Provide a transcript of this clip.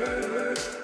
Hey, hey, hey.